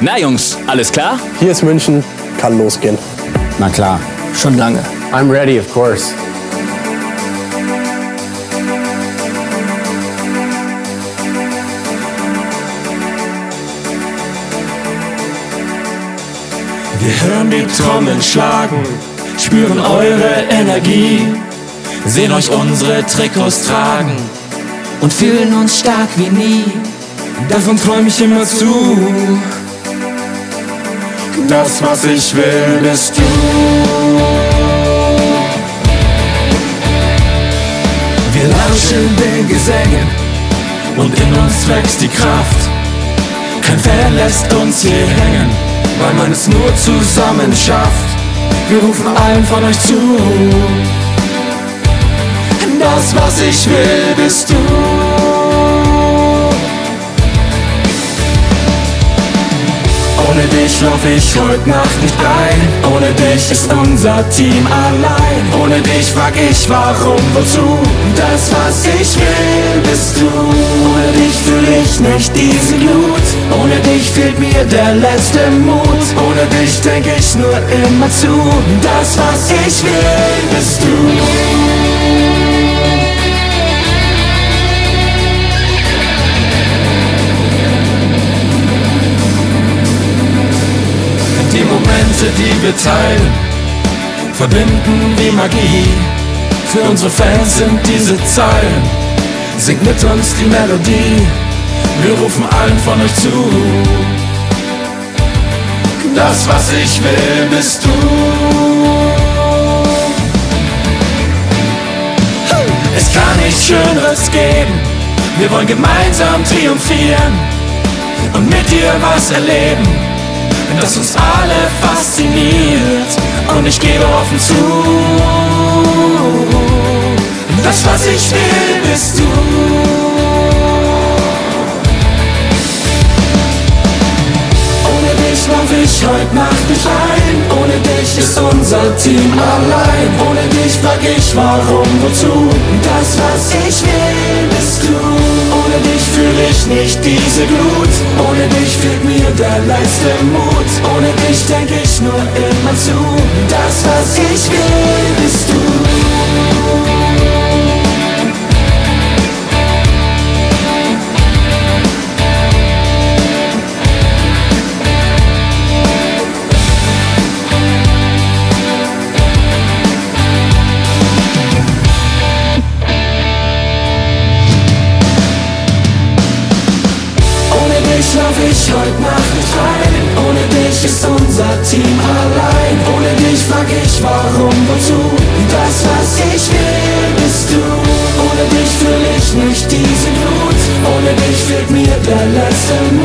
Na Jungs, alles klar? Hier ist München, kann losgehen. Na klar, schon lange. I'm ready, of course. Wir hören die Trommeln schlagen, spüren eure Energie, sehen euch unsere Trikots tragen und fühlen uns stark wie nie. Davon träum ich immer zu. Das, was ich will, bist du. Wir lauschen den Gesängen und in uns wächst die Kraft. Kein Fan lässt uns hier hängen, weil man es nur zusammen schafft. Wir rufen allen von euch zu. Was ich will, bist du. Ohne dich lauf ich heute Nacht nicht ein. Ohne dich ist unser Team allein. Ohne dich frag ich warum, wozu. Das, was ich will, bist du. Ohne dich fühl ich nicht diese Glut. Ohne dich fehlt mir der letzte Mut. Ohne dich denk ich nur immer zu. Das, was ich will, bist du. Verbinden wie Magie. Für unsere Fans sind diese Zeilen, singt mit uns die Melodie. Wir rufen allen von euch zu. Das, was ich will, bist du. Es kann nichts Schöneres geben. Wir wollen gemeinsam triumphieren und mit dir was erleben das uns alle fasziniert. Und ich gebe offen zu, das, was ich will, bist du. Ohne dich lauf ich heute Nacht nicht ein. Ohne dich ist unser Team allein. Ohne dich frag ich warum, wozu. Das, was ich will, bist du. Nicht diese Glut. Ohne dich fehlt mir der letzte Mut. Ohne dich denk ich nur immer zu. Das, was ich will, heute Nacht nicht ein. Ohne dich ist unser Team allein. Ohne dich frag ich warum, wozu. Das, was ich will, bist du. Ohne dich fühl ich nicht diese Glut. Ohne dich fehlt mir der letzte Mut.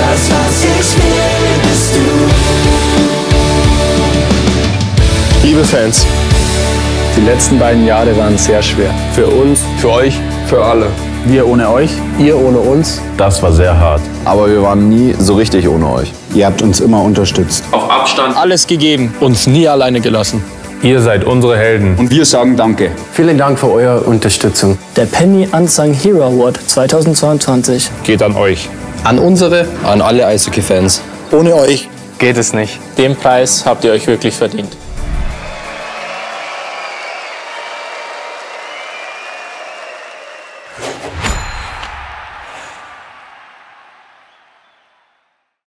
Das, was ich will, bist du. Liebe Fans, die letzten beiden Jahre waren sehr schwer. Für uns, für euch, für alle. Wir ohne euch, Ihr ohne uns, Das war sehr hart. Aber wir waren nie so richtig ohne euch. ihr habt uns immer unterstützt. Auf Abstand. alles gegeben, uns nie alleine gelassen. Ihr seid unsere Helden. Und wir sagen Danke. Vielen Dank für eure Unterstützung. Der Penny Unsung Hero Award 2022 Geht an euch. An unsere, an alle Eishockey-Fans. Ohne euch geht es nicht. Den Preis habt ihr euch wirklich verdient.